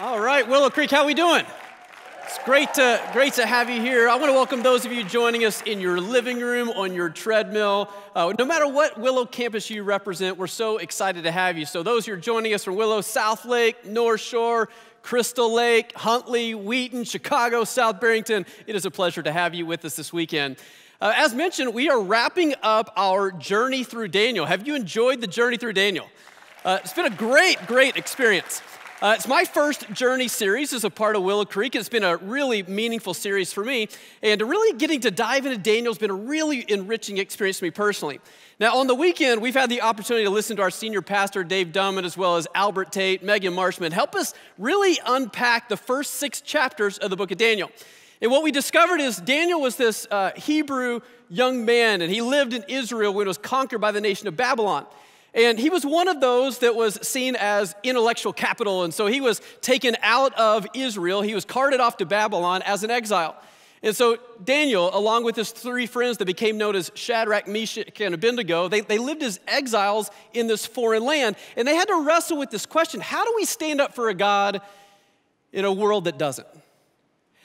All right, Willow Creek, how we doing? It's great to, great to have you here. I want to welcome those of you joining us in your living room, on your treadmill. Uh, no matter what Willow campus you represent, we're so excited to have you. So, those who are joining us from Willow, South Lake, North Shore, Crystal Lake, Huntley, Wheaton, Chicago, South Barrington, it is a pleasure to have you with us this weekend. Uh, as mentioned, we are wrapping up our journey through Daniel. Have you enjoyed the journey through Daniel? Uh, it's been a great, great experience. Uh, it's my first journey series as a part of Willow Creek. It's been a really meaningful series for me. And really getting to dive into Daniel has been a really enriching experience for me personally. Now, on the weekend, we've had the opportunity to listen to our senior pastor, Dave Dummitt, as well as Albert Tate, Megan Marshman, help us really unpack the first six chapters of the book of Daniel. And what we discovered is Daniel was this uh, Hebrew young man, and he lived in Israel when it was conquered by the nation of Babylon. And he was one of those that was seen as intellectual capital. And so he was taken out of Israel. He was carted off to Babylon as an exile. And so Daniel, along with his three friends that became known as Shadrach, Meshach, and Abednego, they, they lived as exiles in this foreign land. And they had to wrestle with this question how do we stand up for a God in a world that doesn't?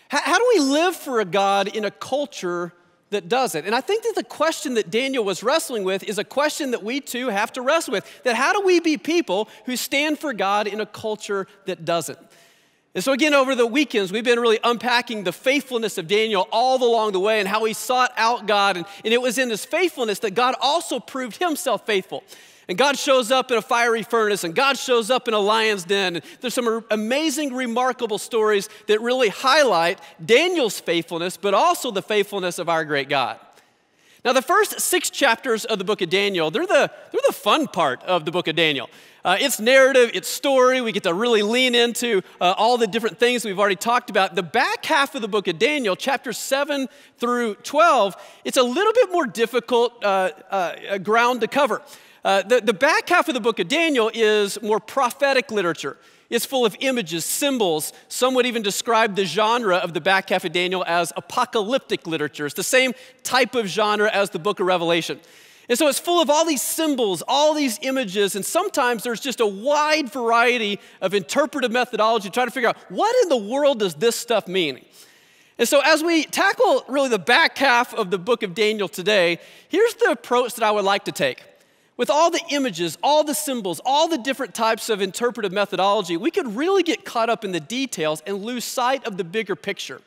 How, how do we live for a God in a culture that does it. And I think that the question that Daniel was wrestling with is a question that we too have to wrestle with. That how do we be people who stand for God in a culture that doesn't? And so, again, over the weekends, we've been really unpacking the faithfulness of Daniel all along the way and how he sought out God. And, and it was in his faithfulness that God also proved himself faithful. And God shows up in a fiery furnace, and God shows up in a lion's den. And there's some amazing, remarkable stories that really highlight Daniel's faithfulness, but also the faithfulness of our great God. Now, the first six chapters of the book of Daniel, they're the, they're the fun part of the book of Daniel. Uh, it's narrative, it's story. We get to really lean into uh, all the different things we've already talked about. The back half of the book of Daniel, chapters 7 through 12, it's a little bit more difficult uh, uh ground to cover. Uh, the, the back half of the book of Daniel is more prophetic literature. It's full of images, symbols. Some would even describe the genre of the back half of Daniel as apocalyptic literature. It's the same type of genre as the book of Revelation. And so it's full of all these symbols, all these images, and sometimes there's just a wide variety of interpretive methodology trying to figure out what in the world does this stuff mean? And so, as we tackle really the back half of the book of Daniel today, here's the approach that I would like to take with all the images, all the symbols, all the different types of interpretive methodology, we could really get caught up in the details and lose sight of the bigger picture.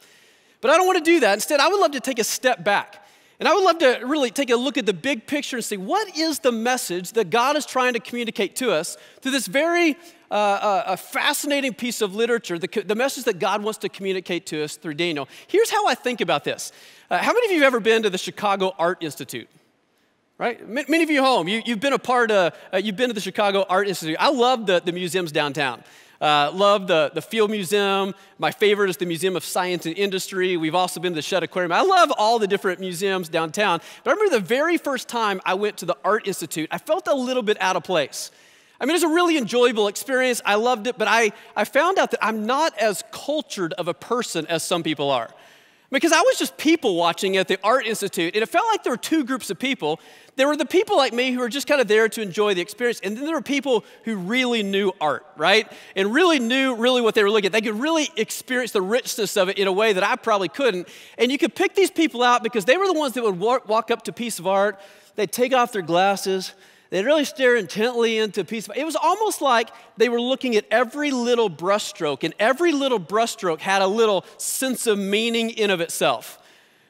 But I don't want to do that. Instead, I would love to take a step back. And I would love to really take a look at the big picture and see what is the message that God is trying to communicate to us through this very uh, uh, fascinating piece of literature, the, the, message that God wants to communicate to us through Daniel. Here's how I think about this. Uh, how many of you have ever been to the Chicago Art Institute? Right? Many of you home, you, have been a part of, uh, you've been to the Chicago Art Institute. I love the, the museums downtown. Uh, love the, the Field Museum. My favorite is the Museum of Science and Industry. We've also been to the Shedd Aquarium. I love all the different museums downtown. But I remember the very first time I went to the Art Institute, I felt a little bit out of place. I mean, it was a really enjoyable experience. I loved it, but I, I found out that I'm not as cultured of a person as some people are. Because I was just people watching at the Art Institute, and it felt like there were two groups of people. There were the people like me who were just kind of there to enjoy the experience, and then there were people who really knew art, right? And really knew really what they were looking at. They could really experience the richness of it in a way that I probably couldn't. And you could pick these people out because they were the ones that would walk up to a piece of art, they'd take off their glasses, They'd really stare intently into a piece of it was almost like they were looking at every little brushstroke, and every little brushstroke had a little sense of meaning in of itself.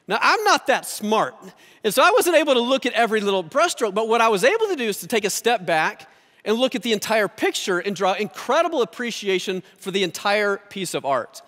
Now, I'm not that smart, and so I wasn't able to look at every little brushstroke, but what I was able to do is to take a step back and look at the entire picture and draw incredible appreciation for the entire piece of art.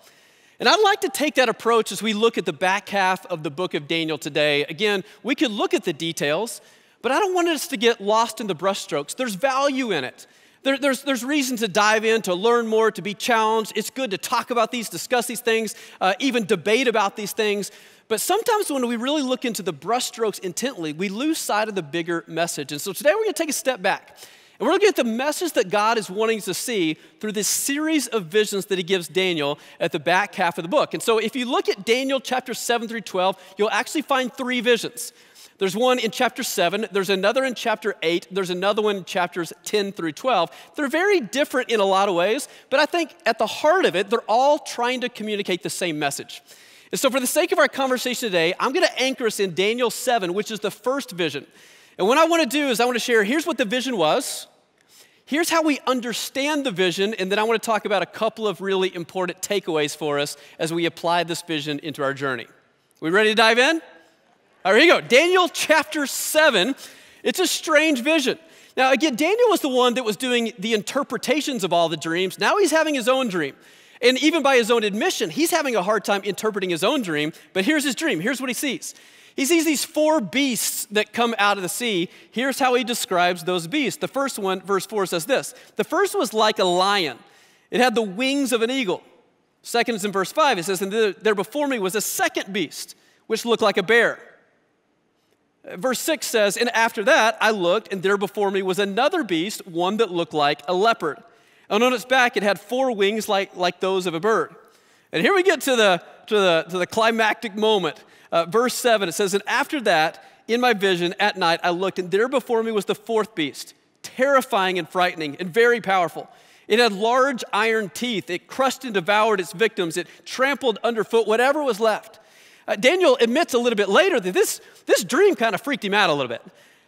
And I'd like to take that approach as we look at the back half of the book of Daniel today. Again, we could look at the details, but I don't want us to get lost in the brushstrokes. There's value in it. There, there's, there's reason to dive in, to learn more, to be challenged. It's good to talk about these, discuss these things, uh, even debate about these things. But sometimes when we really look into the brushstrokes intently, we lose sight of the bigger message. And so today we're going to take a step back. And we're looking at the message that God is wanting to see through this series of visions that he gives Daniel at the back half of the book. And so if you look at Daniel chapter 7 through 12, you'll actually find three visions. There's one in chapter 7, there's another in chapter 8, there's another one in chapters 10 through 12. They're very different in a lot of ways, but I think at the heart of it, they're all trying to communicate the same message. And so, for the sake of our conversation today, I'm going to anchor us in Daniel 7, which is the first vision. And what I want to do is, I want to share here's what the vision was, here's how we understand the vision, and then I want to talk about a couple of really important takeaways for us as we apply this vision into our journey. We ready to dive in? All right, here you go. Daniel chapter 7. It's a strange vision. Now, again, Daniel was the one that was doing the interpretations of all the dreams. Now he's having his own dream. And even by his own admission, he's having a hard time interpreting his own dream. But here's his dream. Here's what he sees. He sees these four beasts that come out of the sea. Here's how he describes those beasts. The first one, verse 4 says this The first was like a lion, it had the wings of an eagle. Second is in verse 5. It says, And there before me was a second beast, which looked like a bear. Verse 6 says, And after that I looked, and there before me was another beast, one that looked like a leopard. And on its back it had four wings like, like those of a bird. And here we get to the, to the, to the climactic moment. Uh, verse 7, it says, And after that, in my vision at night, I looked, and there before me was the fourth beast, terrifying and frightening and very powerful. It had large iron teeth. It crushed and devoured its victims. It trampled underfoot whatever was left. Uh, Daniel admits a little bit later that this, this dream kind of freaked him out a little bit.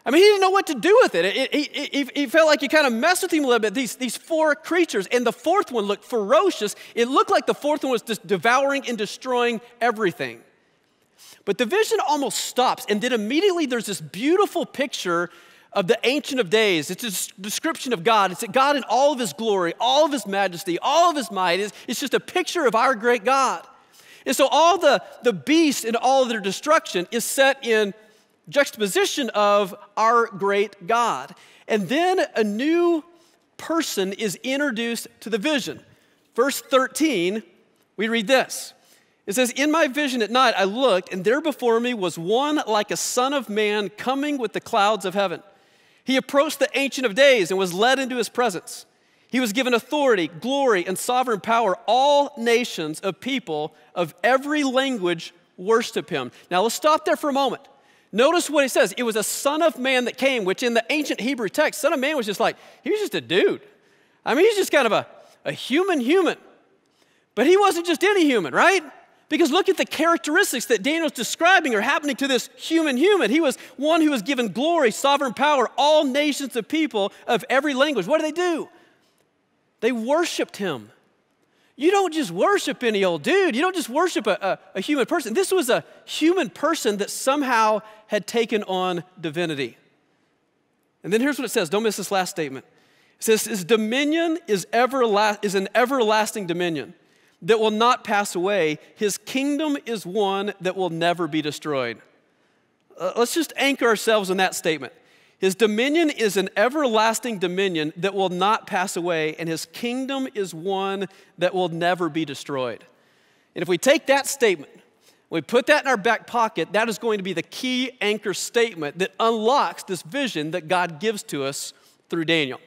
I mean, he didn't know what to do with it. it, he felt like you kind of messed with him a little bit. These, these four creatures, and the fourth one looked ferocious. It looked like the fourth one was just devouring and destroying everything. But the vision almost stops, and then immediately there's this beautiful picture of the Ancient of Days. It's a description of God. It's God in all of His glory, all of His majesty, all of His might. It's, it's just a picture of our great God. And so all the, the beasts and all of their destruction is set in juxtaposition of our great God. And then a new person is introduced to the vision. Verse 13, we read this. It says, In my vision at night I looked, and there before me was one like a son of man coming with the clouds of heaven. He approached the Ancient of Days and was led into his presence. He was given authority, glory, and sovereign power. All nations of people of every language worship him. Now let's stop there for a moment. Notice what he says. It was a son of man that came, which in the ancient Hebrew text, son of man was just like, he was just a dude. I mean, he's just kind of a, a human human. But he wasn't just any human, right? Because look at the characteristics that Daniel's describing are happening to this human human. He was one who was given glory, sovereign power, all nations of people of every language. What do they do? They worshiped him. You don't just worship any old dude. You don't just worship a, a, a, human person. This was a human person that somehow had taken on divinity. And then here's what it says. Don't miss this last statement. It says, His dominion is, everlast- is an everlasting dominion that will not pass away. His kingdom is one that will never be destroyed. Uh, let's just anchor ourselves in that statement. His dominion is an everlasting dominion that will not pass away, and his kingdom is one that will never be destroyed. And if we take that statement, we put that in our back pocket, that is going to be the key anchor statement that unlocks this vision that God gives to us through Daniel.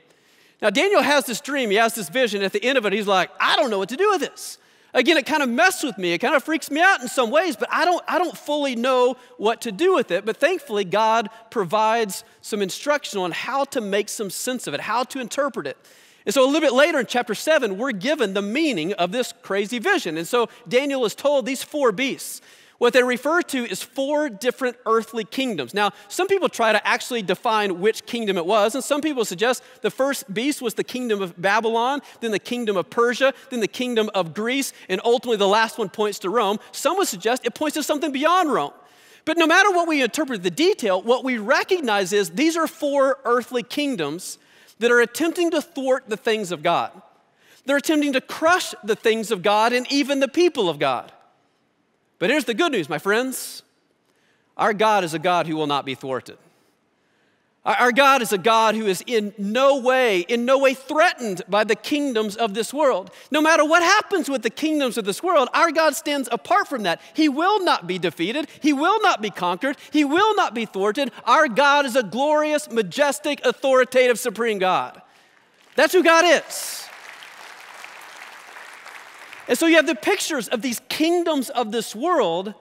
Now, Daniel has this dream, he has this vision. At the end of it, he's like, I don't know what to do with this. Again, it kind of messes with me. It kind of freaks me out in some ways, but I don't, I don't fully know what to do with it. But thankfully, God provides some instruction on how to make some sense of it, how to interpret it. And so, a little bit later in chapter 7, we're given the meaning of this crazy vision. And so, Daniel is told these four beasts. What they refer to is four different earthly kingdoms. Now, some people try to actually define which kingdom it was, and some people suggest the first beast was the kingdom of Babylon, then the kingdom of Persia, then the kingdom of Greece, and ultimately the last one points to Rome. Some would suggest it points to something beyond Rome. But no matter what we interpret the detail, what we recognize is these are four earthly kingdoms that are attempting to thwart the things of God. They're attempting to crush the things of God and even the people of God. But here's the good news, my friends our God is a God who will not be thwarted. Our God is a God who is in no way, in no way threatened by the kingdoms of this world. No matter what happens with the kingdoms of this world, our God stands apart from that. He will not be defeated. He will not be conquered. He will not be thwarted. Our God is a glorious, majestic, authoritative, supreme God. That's who God is. And so you have the pictures of these kingdoms of this world,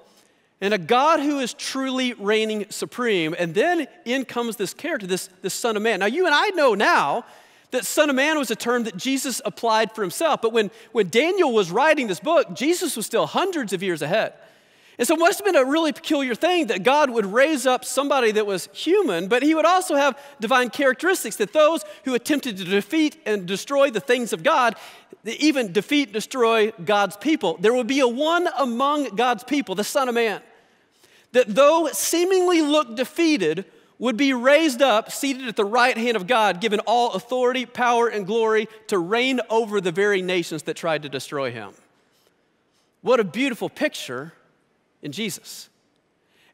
and a God who is truly reigning supreme. And then in comes this character, this, this Son of Man. Now, you and I know now that Son of Man was a term that Jesus applied for himself. But when, when Daniel was writing this book, Jesus was still hundreds of years ahead. And so it must have been a really peculiar thing that God would raise up somebody that was human, but he would also have divine characteristics that those who attempted to defeat and destroy the things of God, even defeat, and destroy God's people, there would be a one among God's people, the Son of Man, that though seemingly looked defeated, would be raised up, seated at the right hand of God, given all authority, power, and glory to reign over the very nations that tried to destroy him. What a beautiful picture in Jesus.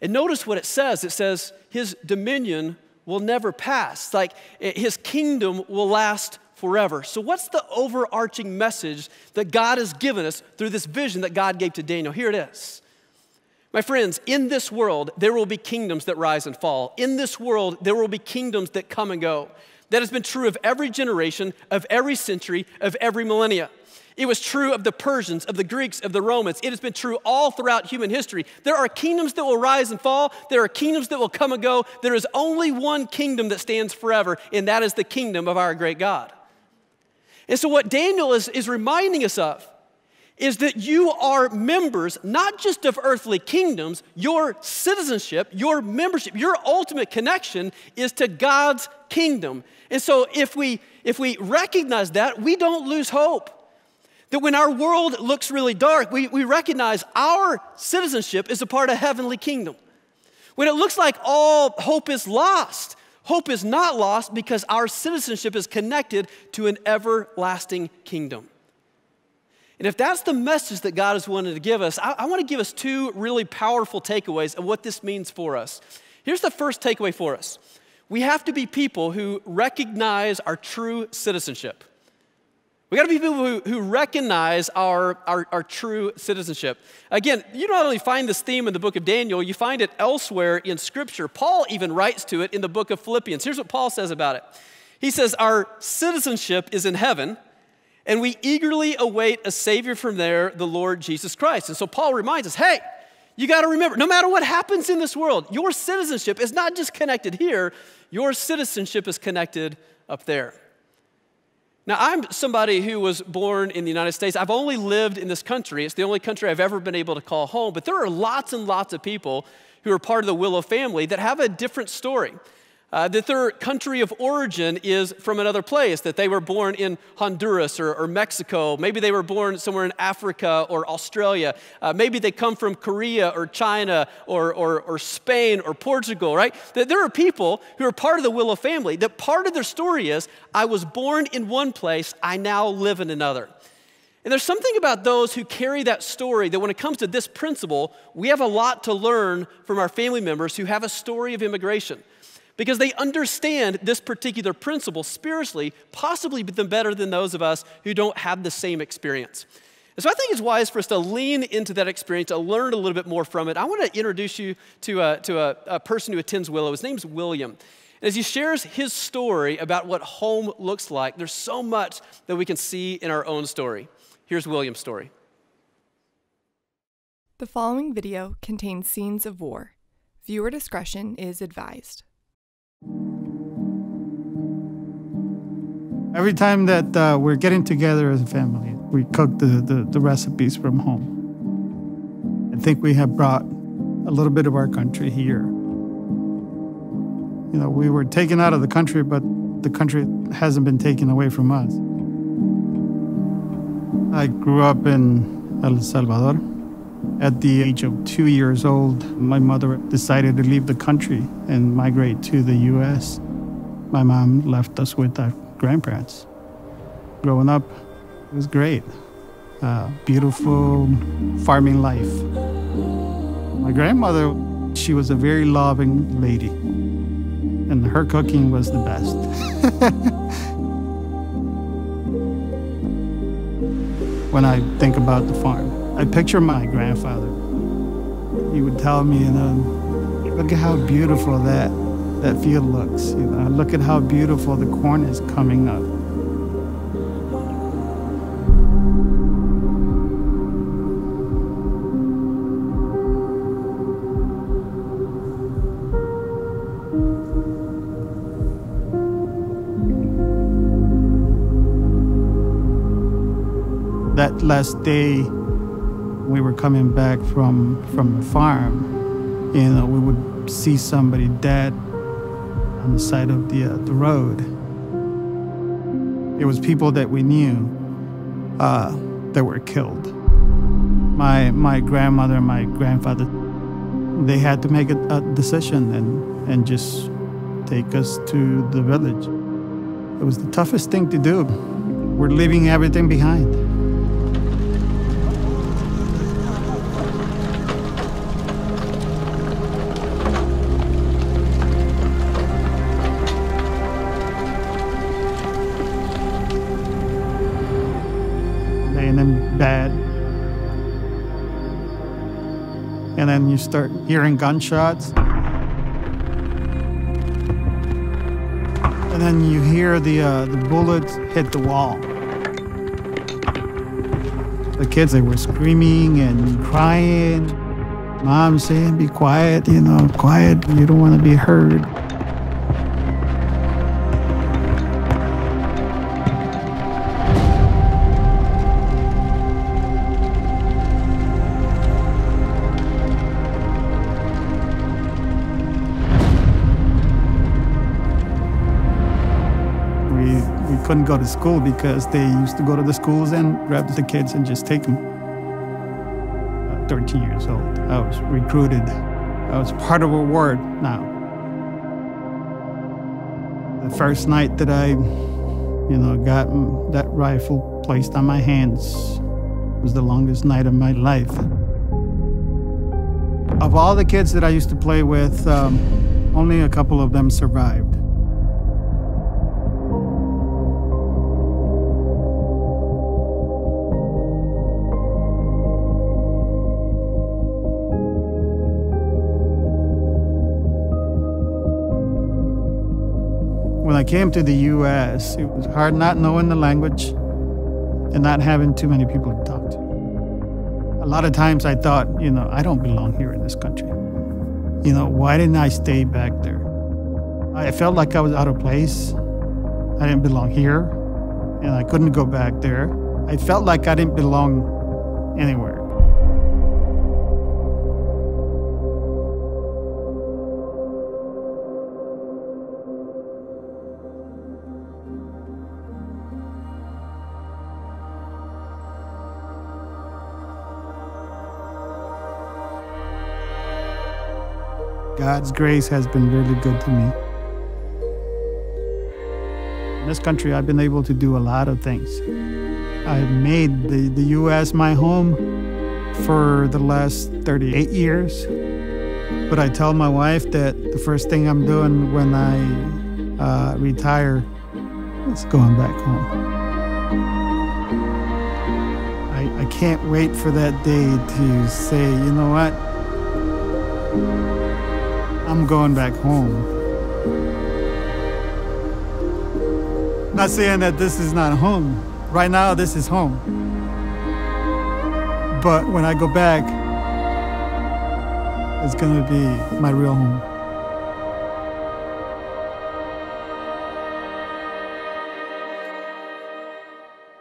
And notice what it says it says, His dominion will never pass, like eh, His kingdom will last forever. So, what's the overarching message that God has given us through this vision that God gave to Daniel? Here it is. My friends, in this world, there will be kingdoms that rise and fall. In this world, there will be kingdoms that come and go. That has been true of every generation, of every century, of every millennia. It was true of the Persians, of the Greeks, of the Romans. It has been true all throughout human history. There are kingdoms that will rise and fall, there are kingdoms that will come and go. There is only one kingdom that stands forever, and that is the kingdom of our great God. And so, what Daniel is, is reminding us of is that you are members not just of earthly kingdoms, your citizenship, your membership, your ultimate connection is to God's kingdom. And so, if we, if we recognize that, we don't lose hope. That when our world looks really dark, we, we recognize our citizenship is a part of heavenly kingdom. When it looks like all hope is lost, hope is not lost because our citizenship is connected to an everlasting kingdom. And if that's the message that God is wanting to give us, I, I want to give us two really powerful takeaways of what this means for us. Here's the first takeaway for us we have to be people who recognize our true citizenship. We got to be people who, who recognize our, our, our, true citizenship. Again, you not only find this theme in the book of Daniel, you find it elsewhere in Scripture. Paul even writes to it in the book of Philippians. Here's what Paul says about it He says, Our citizenship is in heaven, and we eagerly await a Savior from there, the Lord Jesus Christ. And so Paul reminds us hey, you got to remember, no matter what happens in this world, your citizenship is not just connected here, your citizenship is connected up there. Now, I'm somebody who was born in the United States. I've only lived in this country. It's the only country I've ever been able to call home. But there are lots and lots of people who are part of the Willow family that have a different story uh, that their country of origin is from another place, that they were born in Honduras or, or Mexico. Maybe they were born somewhere in Africa or Australia. Uh, maybe they come from Korea or China or, or, or Spain or Portugal, right? That there are people who are part of the Willow family, that part of their story is I was born in one place, I now live in another. And there's something about those who carry that story that when it comes to this principle, we have a lot to learn from our family members who have a story of immigration because they understand this particular principle spiritually, possibly better than those of us who don't have the same experience. And so I think it's wise for us to lean into that experience, to learn a little bit more from it. I want to introduce you to a, to a, a person who attends Willow. His name's William. And as he shares his story about what home looks like, there's so much that we can see in our own story. Here's William's story. The following video contains scenes of war. Viewer discretion is advised. Every time that uh, we're getting together as a family, we cook the, the, the recipes from home. I think we have brought a little bit of our country here. You know, we were taken out of the country, but the country hasn't been taken away from us. I grew up in El Salvador. At the age of two years old, my mother decided to leave the country and migrate to the U.S. My mom left us with our grandparents. Growing up, it was great. Uh, beautiful farming life. My grandmother, she was a very loving lady, and her cooking was the best. when I think about the farm. I picture my grandfather. He would tell me, you know, look at how beautiful that that field looks. You know, look at how beautiful the corn is coming up. That last day, we were coming back from from the farm. You know, we would see somebody dead on the side of the uh, the road. It was people that we knew uh, that were killed. My my grandmother and my grandfather, they had to make a, a decision and and just take us to the village. It was the toughest thing to do. We're leaving everything behind. You start hearing gunshots. And then you hear the uh, the bullets hit the wall. The kids they were screaming and crying. Mom saying, "Be quiet, you know, quiet. You don't want to be heard." Couldn't go to school because they used to go to the schools and grab the kids and just take them. Uh, 13 years old, I was recruited. I was part of a ward now. The first night that I, you know, got that rifle placed on my hands was the longest night of my life. Of all the kids that I used to play with, um, only a couple of them survived. When I came to the US, it was hard not knowing the language and not having too many people to talk to. A lot of times I thought, you know, I don't belong here in this country. You know, why didn't I stay back there? I felt like I was out of place. I didn't belong here, and I couldn't go back there. I felt like I didn't belong anywhere. God's grace has been really good to me. In this country, I've been able to do a lot of things. I've made the, the U.S. my home for the last 38 years. But I tell my wife that the first thing I'm doing when I uh, retire is going back home. I, I can't wait for that day to say, you know what? I'm going back home. Not saying that this is not home. Right now, this is home. But when I go back, it's to be my real home.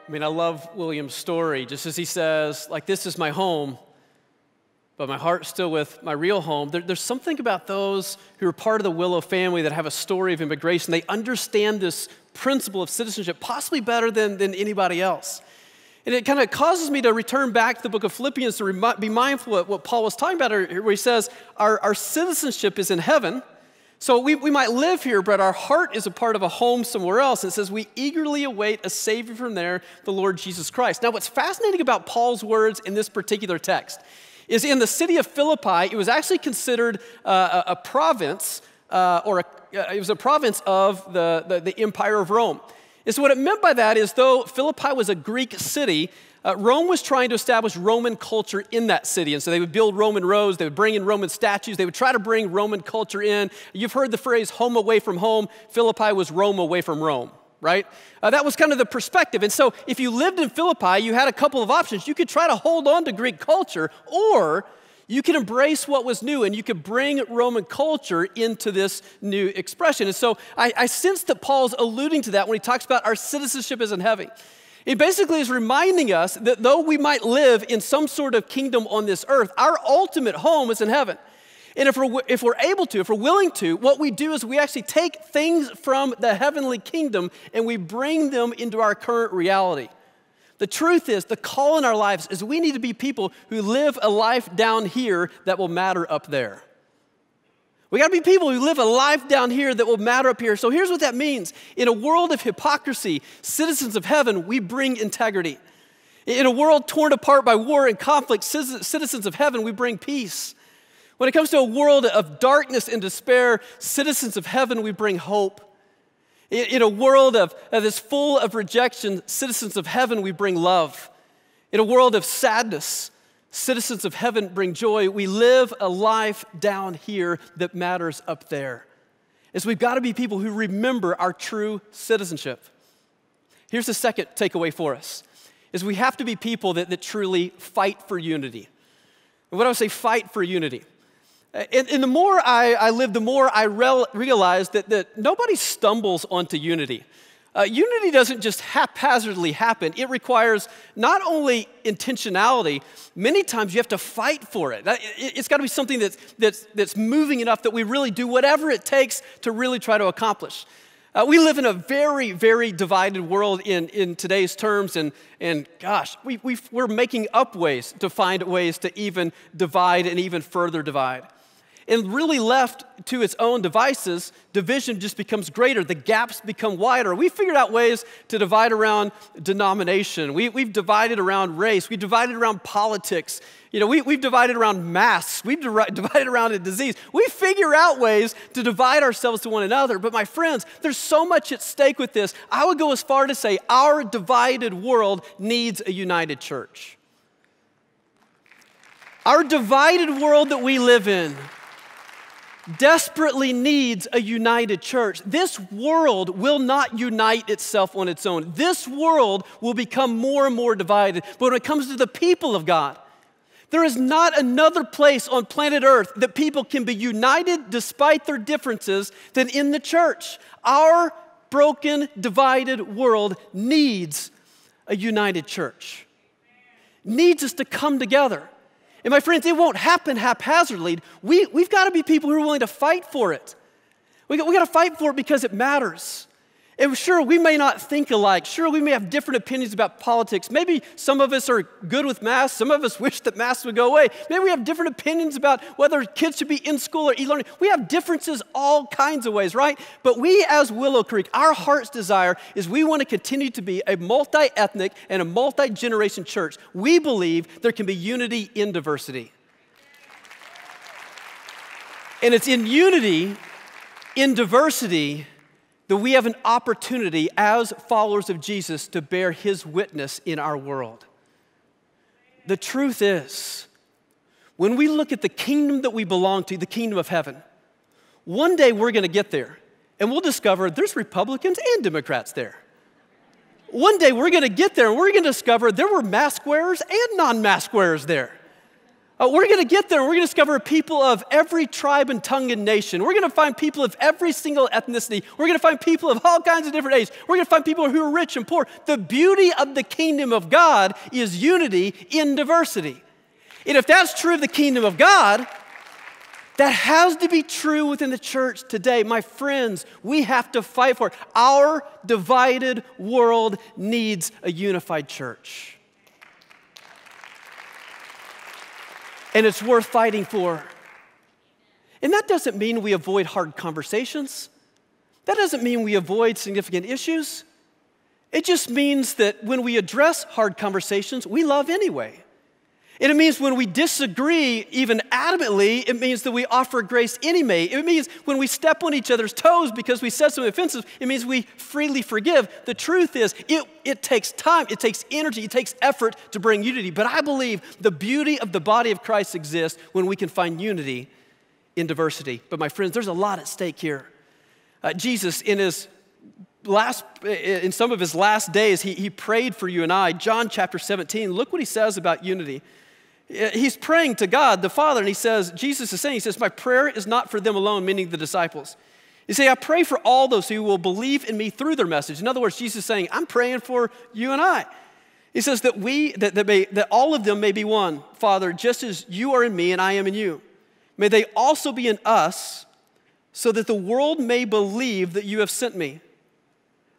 I mean, I love William's story, just as he says, like, this is my home, but my heart's still with my real home. There, there's something about those who are part of the Willow family that have a story of immigration. They understand this principle of citizenship possibly better than, than anybody else. And it kind of causes me to return back to the book of Philippians to remi- be mindful of what Paul was talking about here, where he says, Our, our citizenship is in heaven. So we, we might live here, but our heart is a part of a home somewhere else. And it says, We eagerly await a Savior from there, the Lord Jesus Christ. Now, what's fascinating about Paul's words in this particular text is in the city of Philippi, it was actually considered uh, a, a, province, uh, or a, uh, it was a province of the, the, the Empire of Rome. And so, what it meant by that is, though Philippi was a Greek city, uh, Rome was trying to establish Roman culture in that city. And so they would build Roman roads, they would bring in Roman statues, they would try to bring Roman culture in. You've heard the phrase home away from home. Philippi was Rome away from Rome, right? Uh, that was kind of the perspective. And so if you lived in Philippi, you had a couple of options. You could try to hold on to Greek culture, or you could embrace what was new and you could bring Roman culture into this new expression. And so I, I sense that Paul's alluding to that when he talks about our citizenship is in heaven. It basically is reminding us that though we might live in some sort of kingdom on this earth, our ultimate home is in heaven. And if we're, if we're able to, if we're willing to, what we do is we actually take things from the heavenly kingdom and we bring them into our current reality. The truth is, the call in our lives is we need to be people who live a life down here that will matter up there. We got to be people who live a life down here that will matter up here. So here's what that means. In a world of hypocrisy, citizens of heaven, we bring integrity. In a world torn apart by war and conflict, citizens of heaven, we bring peace. When it comes to a world of darkness and despair, citizens of heaven, we bring hope. In a world of, that is full of rejection, citizens of heaven, we bring love. In a world of sadness, Citizens of heaven bring joy. We live a life down here that matters up there. Is we've got to be people who remember our true citizenship. Here's the second takeaway for us is we have to be people that, that truly fight for unity. And what I would say, fight for unity. And, and the more I, I live, the more I rel- realize that, that nobody stumbles onto unity. Uh, unity doesn't just haphazardly happen. It requires not only intentionality, many times you have to fight for it. It's got to be something that's, that's, that's moving enough that we really do whatever it takes to really try to accomplish. Uh, we live in a very, very divided world in, in today's terms, and, and gosh, we, we we're making up ways to find ways to even divide and even further divide. And really left to its own devices, division just becomes greater. The gaps become wider. We figured out ways to divide around denomination. We, have divided around race. We've divided around politics. You know, we, we've divided around masks. We've divided around a disease. We figure out ways to divide ourselves to one another. But my friends, there's so much at stake with this. I would go as far to say our divided world needs a united church. Our divided world that we live in desperately needs a united church. This world will not unite itself on its own. This world will become more and more divided. But when it comes to the people of God, there is not another place on planet Earth that people can be united despite their differences than in the church. Our broken, divided world needs a united church, needs us to come together. And my friends, it won't happen haphazardly. We, we've got to be people who are willing to fight for it. We we got to fight for it because it matters. And sure, we may not think alike. Sure, we may have different opinions about politics. Maybe some of us are good with masks. Some of us wish that masks would go away. Maybe we have different opinions about whether kids should be in school or e learning. We have differences all kinds of ways, right? But we, as Willow Creek, our heart's desire is we want to continue to be a multi ethnic and a multi generation church. We believe there can be unity in diversity. And it's in unity, in diversity, that we have an opportunity as followers of Jesus to bear his witness in our world. The truth is, when we look at the kingdom that we belong to, the kingdom of heaven, one day we're going to get there and we'll discover there's Republicans and Democrats there. One day we're going to get there and we're going to discover there were mask wearers and non mask wearers there. Uh, we're going to get there. We're going to discover people of every tribe and tongue and nation. We're going to find people of every single ethnicity. We're going to find people of all kinds of different ages. We're going to find people who are rich and poor. The beauty of the kingdom of God is unity in diversity. And if that's true of the kingdom of God, that has to be true within the church today. My friends, we have to fight for it. Our divided world needs a unified church. And it's worth fighting for. And that doesn't mean we avoid hard conversations. That doesn't mean we avoid significant issues. It just means that when we address hard conversations, we love anyway. And it means when we disagree, even adamantly, it means that we offer grace anyway. It means when we step on each other's toes because we said something offensive, it means we freely forgive. The truth is, it, it takes time, it takes energy, it takes effort to bring unity. But I believe the beauty of the body of Christ exists when we can find unity in diversity. But my friends, there's a lot at stake here. Uh, Jesus, in his last in some of his last days he, he prayed for you and i john chapter 17 look what he says about unity He's praying to God, the Father, and he says, Jesus is saying, He says, My prayer is not for them alone, meaning the disciples. You say, I pray for all those who will believe in me through their message. In other words, Jesus is saying, I'm praying for you and I. He says that we, that, that, may, that all of them may be one, Father, just as you are in me and I am in you. May they also be in us, so that the world may believe that you have sent me.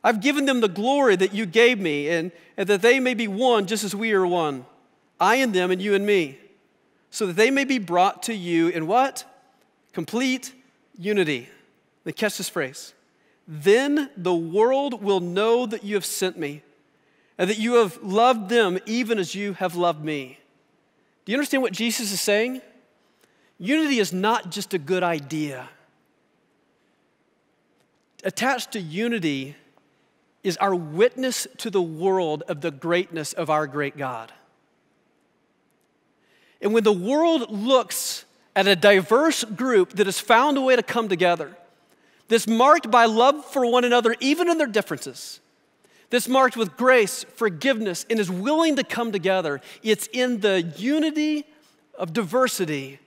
I've given them the glory that you gave me, and, and that they may be one just as we are one. I and them, and you and me, so that they may be brought to you in what? Complete unity. Then catch this phrase. Then the world will know that you have sent me, and that you have loved them even as you have loved me. Do you understand what Jesus is saying? Unity is not just a good idea. Attached to unity is our witness to the world of the greatness of our great God. And when the world looks at a diverse group that has found a way to come together, that's marked by love for one another, even in their differences, that's marked with grace, forgiveness, and is willing to come together, it's in the unity of diversity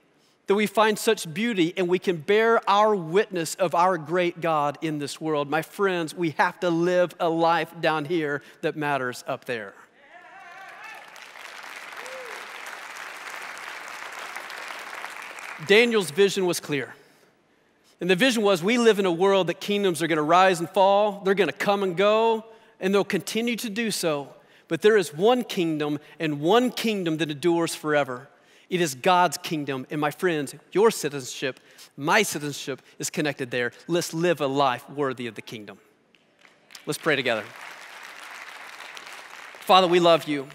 that we find such beauty and we can bear our witness of our great God in this world. My friends, we have to live a life down here that matters up there. Daniel's vision was clear. And the vision was we live in a world that kingdoms are going to rise and fall, they're going to come and go, and they'll continue to do so. But there is one kingdom and one kingdom that endures forever. It is God's kingdom. And my friends, your citizenship, my citizenship is connected there. Let's live a life worthy of the kingdom. Let's pray together. Father, we love you.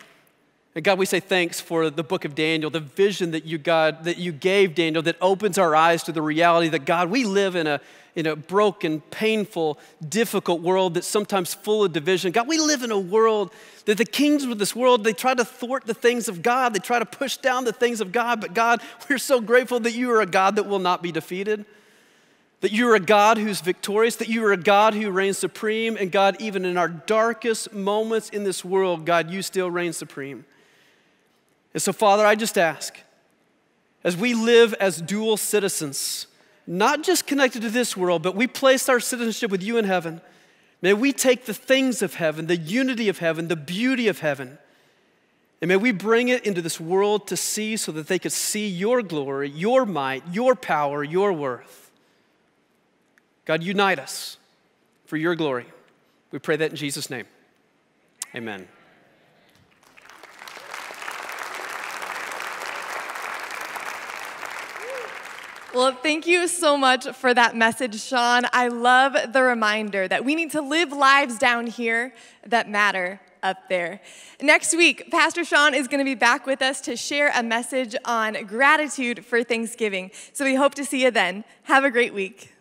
And God, we say thanks for the book of Daniel, the vision that you, God, that you gave Daniel that opens our eyes to the reality that, God, we live in a, in a broken, painful, difficult world that's sometimes full of division. God, we live in a world that the kings of this world, they try to thwart the things of God, they try to push down the things of God. But God, we're so grateful that you are a God that will not be defeated that you are a God who's victorious, that you are a God who reigns supreme, and God, even in our darkest moments in this world, God, you still reign supreme. And so, Father, I just ask, as we live as dual citizens, not just connected to this world, but we place our citizenship with you in heaven, may we take the things of heaven, the unity of heaven, the beauty of heaven, and may we bring it into this world to see so that they could see your glory, your might, your power, your worth. God, unite us for your glory. We pray that in Jesus' name. Amen. Well, thank you so much for that message, Shawn. I love the reminder that we need to live lives down here that matter up there. Next week, Pastor Shawn is going to be back with us to share a message on gratitude for Thanksgiving. So we hope to see you then. Have a great week.